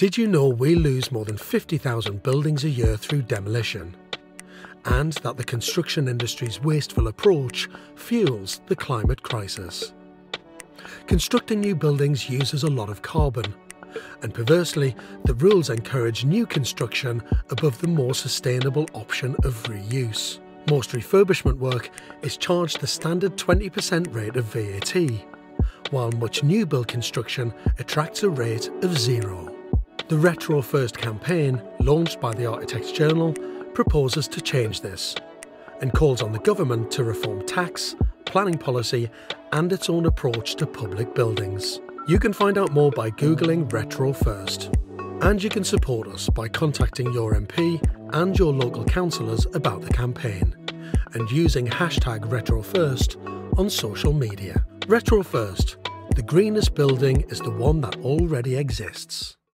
Did you know we lose more than 50,000 buildings a year through demolition? And that the construction industry's wasteful approach fuels the climate crisis. Constructing new buildings uses a lot of carbon, and perversely, the rules encourage new construction above the more sustainable option of reuse. Most refurbishment work is charged the standard 20% rate of VAT, while much new build construction attracts a rate of zero. The Retro First campaign, launched by the Architects Journal, proposes to change this and calls on the government to reform tax, planning policy, and its own approach to public buildings. You can find out more by Googling Retro First. And you can support us by contacting your MP and your local councillors about the campaign and using hashtag RetroFirst on social media. Retro First, the greenest building is the one that already exists.